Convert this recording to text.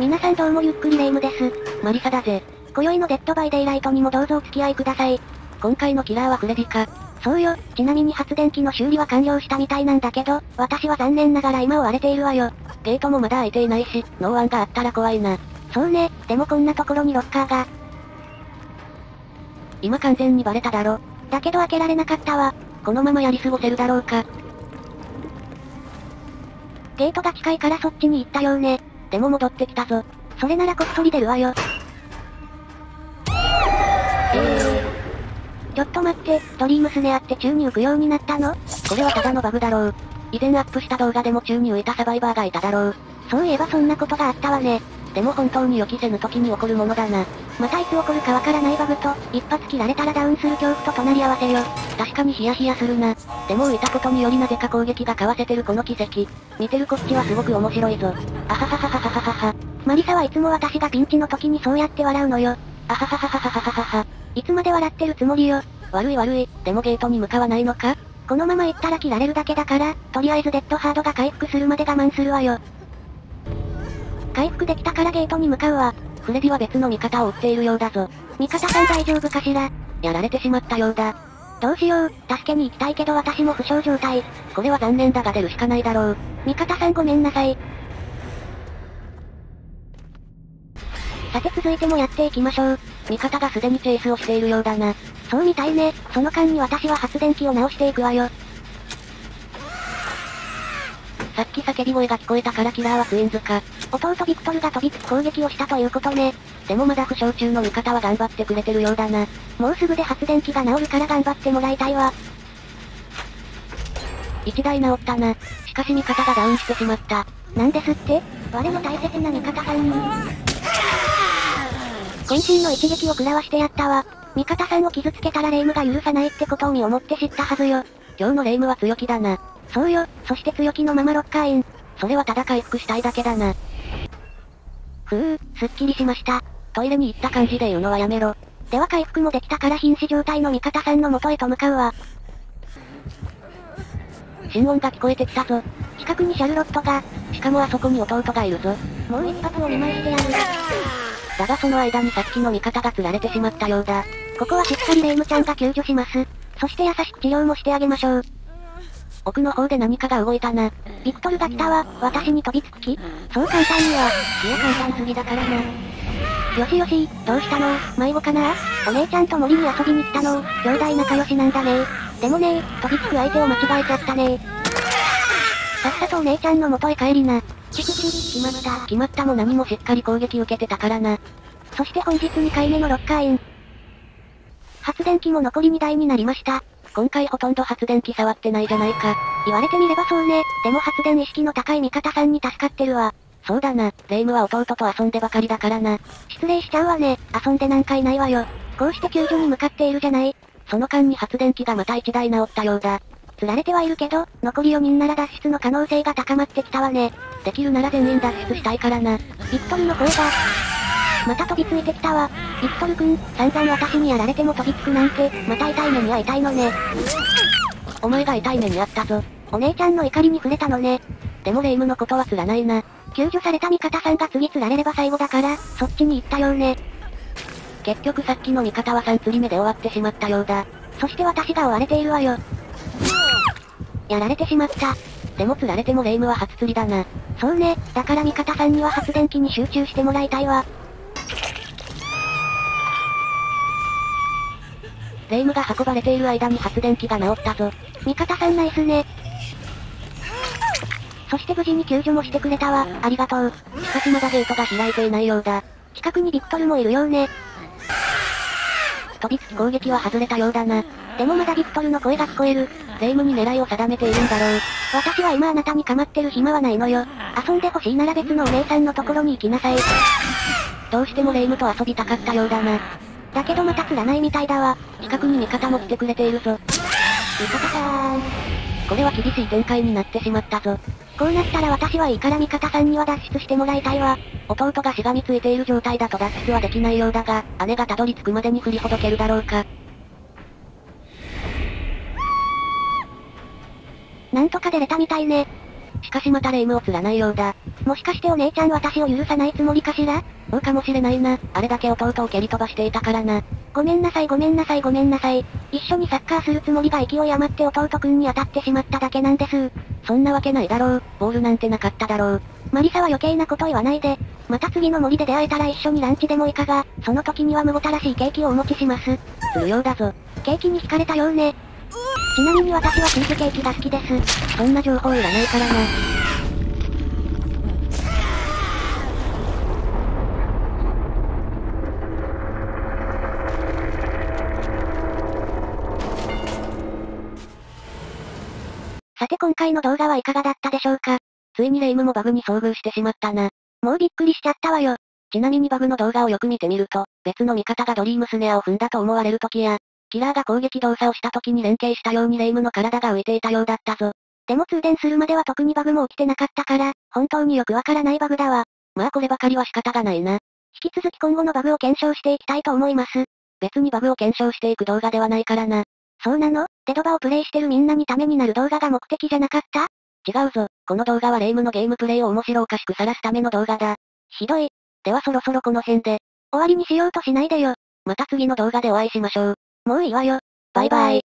皆さんどうもゆっくり霊夢です。魔理沙だぜ。今宵のデッドバイデイライトにもどうぞお付き合いください。今回のキラーはフレディか。そうよ、ちなみに発電機の修理は完了したみたいなんだけど、私は残念ながら今追われているわよ。ゲートもまだ開いていないし、ノーワンがあったら怖いな。そうね、でもこんなところにロッカーが。今完全にバレただろ。だけど開けられなかったわ。このままやり過ごせるだろうか。ゲートが近いからそっちに行ったようね。でも戻ってきたぞ。それならこっそり出るわよ。えー、ちょっと待って、ドリームスネアって宙に浮くようになったの？これはただのバグだろう。以前アップした動画でも宙に浮いたサバイバーがいただろう。そういえばそんなことがあったわね。でも本当に予期せぬ時に起こるものだな。またいつ起こるかわからないバグと、一発切られたらダウンする恐怖と隣り合わせよ。確かにヒヤヒヤするな。でも浮いたことによりなぜか攻撃がかわせてるこの奇跡。見てるこっちはすごく面白いぞ。あははははははは。マリサはいつも私がピンチの時にそうやって笑うのよ。あははははははは。いつまで笑ってるつもりよ。悪い悪い、でもゲートに向かわないのかこのまま行ったら切られるだけだから、とりあえずデッドハードが回復するまで我慢するわよ。回復できたからゲートに向かうわ。フレディは別の味方を追っているようだぞ。味方さん大丈夫かしら？やられてしまったようだ。どうしよう、助けに行きたいけど私も負傷状態。これは残念だが出るしかないだろう。味方さんごめんなさい。さて続いてもやっていきましょう。味方がすでにチェイスをしているようだな。そうみたいね。その間に私は発電機を直していくわよ。さっき叫び声が聞こえたからキラーはクインズか。弟ビクトルが飛びつき攻撃をしたということね。でもまだ負傷中の味方は頑張ってくれてるようだな。もうすぐで発電機が治るから頑張ってもらいたいわ。1台治ったな。しかし味方がダウンしてしまった。なんですって？我の大切な味方さんに。渾身の一撃を食らわしてやったわ。味方さんを傷つけたらレイムが許さないってことを身をもって知ったはずよ。今日のレイムは強気だな。そうよ、そして強気のままロッカーイン。それはただ回復したいだけだな。ふぅ、すっきりしました。トイレに行った感じで言うのはやめろ。では回復もできたから瀕死状態の味方さんの元へと向かうわ。心音が聞こえてきたぞ。近くにシャルロットが。しかもあそこに弟がいるぞ。もう一発お見舞いしてやる。だがその間にさっきの味方が釣られてしまったようだ。ここはしっかりレイムちゃんが救助します。そして優しく治療もしてあげましょう。奥の方で何かが動いたな。ビクトルが来たわ、私に飛びつく気そう簡単には。いや簡単すぎだからな。よしよし、どうしたの？迷子かな？お姉ちゃんと森に遊びに来たの兄弟仲良しなんだねでもね飛びつく相手を間違えちゃったねさっさとお姉ちゃんの元へ帰りな。チクチ決まった。決まったも何もしっかり攻撃受けてたからな。そして本日2回目のロッカーイン。発電機も残り2台になりました。今回ほとんど発電機触ってないじゃないか。言われてみればそうね。でも発電意識の高い味方さんに助かってるわ。そうだな。レイムは弟と遊んでばかりだからな。失礼しちゃうわね。遊んでなんかいないわよ。こうして救助に向かっているじゃない。その間に発電機がまた1台治ったようだ。釣られてはいるけど、残り4人なら脱出の可能性が高まってきたわね。できるなら全員脱出したいからな。ビクトルの声が。また飛びついてきたわ。ビクトル君、散々私にやられても飛びつくなんて、また痛い目に会いたいのね。お前が痛い目にあったぞ。お姉ちゃんの怒りに触れたのね。でもレイムのことは釣らないな。救助された味方さんが次釣られれば最後だから、そっちに行ったようね。結局さっきの味方は3釣り目で終わってしまったようだ。そして私が追われているわよ。やられてしまった。でも釣られてもレイムは初釣りだな。そうね、だから味方さんには発電機に集中してもらいたいわ。レイムが運ばれている間に発電機が治ったぞ。味方さんナイスね。そして無事に救助もしてくれたわ、ありがとう。しかしまだゲートが開いていないようだ。近くにビクトルもいるようね。飛びつき攻撃は外れたようだな。でもまだビクトルの声が聞こえる。レイムに狙いを定めているんだろう。私は今あなたに構ってる暇はないのよ。遊んでほしいなら別のお姉さんのところに行きなさい。どうしてもレイムと遊びたかったようだな。だけどまた釣らないみたいだわ。近くに味方も来てくれているぞ。味方さん。これは厳しい展開になってしまったぞ。こうなったら私はいいから味方さんには脱出してもらいたいわ。弟がしがみついている状態だと脱出はできないようだが、姉がたどり着くまでに振りほどけるだろうか。なんとか出れたみたいね。しかしまた霊夢を釣らないようだ。もしかしてお姉ちゃん私を許さないつもりかしら？そうかもしれないな。あれだけ弟を蹴り飛ばしていたからな。ごめんなさいごめんなさいごめんなさい。一緒にサッカーするつもりが勢い余って弟くんに当たってしまっただけなんです。そんなわけないだろう。ボールなんてなかっただろう。マリサは余計なこと言わないで。また次の森で出会えたら一緒にランチでもいかが、その時にはむごたらしいケーキをお持ちします。するようだぞ。ケーキに惹かれたようね。ちなみに私はチーズケーキが好きです。そんな情報いらないからな。さて今回の動画はいかがだったでしょうか？ついにレイムもバグに遭遇してしまったな。もうびっくりしちゃったわよ。ちなみにバグの動画をよく見てみると、別の味方がドリームスネアを踏んだと思われる時や、キラーが攻撃動作をした時に連携したようにレイムの体が浮いていたようだったぞ。でも通電するまでは特にバグも起きてなかったから、本当によくわからないバグだわ。まあこればかりは仕方がないな。引き続き今後のバグを検証していきたいと思います。別にバグを検証していく動画ではないからな。そうなの？デドバをプレイしてるみんなにためになる動画が目的じゃなかった？違うぞ。この動画はレイムのゲームプレイを面白おかしく晒すための動画だ。ひどい。ではそろそろこの辺で。終わりにしようとしないでよ。また次の動画でお会いしましょう。もういいわよ。バイバイ。